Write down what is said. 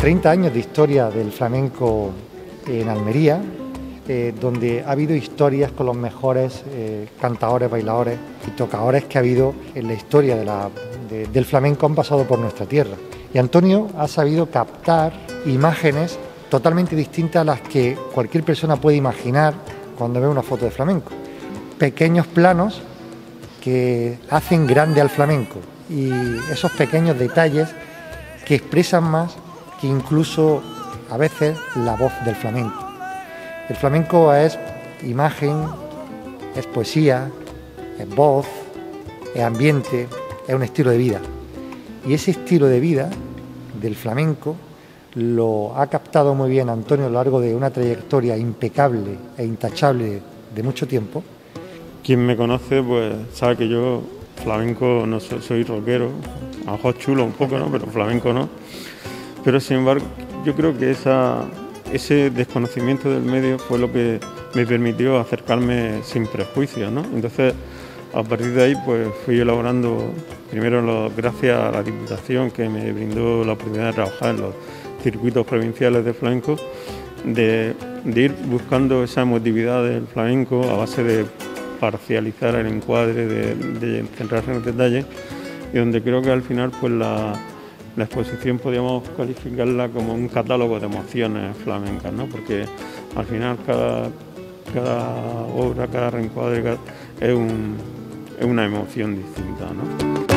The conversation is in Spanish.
30 años de historia del flamenco en Almería, eh, donde ha habido historias con los mejores eh, cantadores, bailadores y tocadores que ha habido en la historia del flamenco han pasado por nuestra tierra. Y Antonio ha sabido captar imágenes totalmente distintas a las que cualquier persona puede imaginar cuando ve una foto de flamenco. Pequeños planos que hacen grande al flamenco y esos pequeños detalles que expresan más que incluso a veces la voz del flamenco. El flamenco es imagen, es poesía, es voz, es ambiente, es un estilo de vida. Y ese estilo de vida del flamenco lo ha captado muy bien Antonio a lo largo de una trayectoria impecable e intachable de mucho tiempo. Quien me conoce pues sabe que yo flamenco no soy, soy rockero, a lo mejor chulo un poco, ¿no? pero flamenco no. Pero sin embargo yo creo que ese desconocimiento del medio fue lo que me permitió acercarme sin prejuicios, ¿no? Entonces, a partir de ahí, pues fui elaborando, primero gracias a la Diputación que me brindó la oportunidad de trabajar en los circuitos provinciales de flamenco, de, ir buscando esa emotividad del flamenco a base de parcializar el encuadre, de, de centrarse en el detalle, y donde creo que al final, pues la la exposición podríamos calificarla como un catálogo de emociones flamencas, ¿no? porque al final cada, cada obra, cada reencuadre es, es una emoción distinta. ¿no?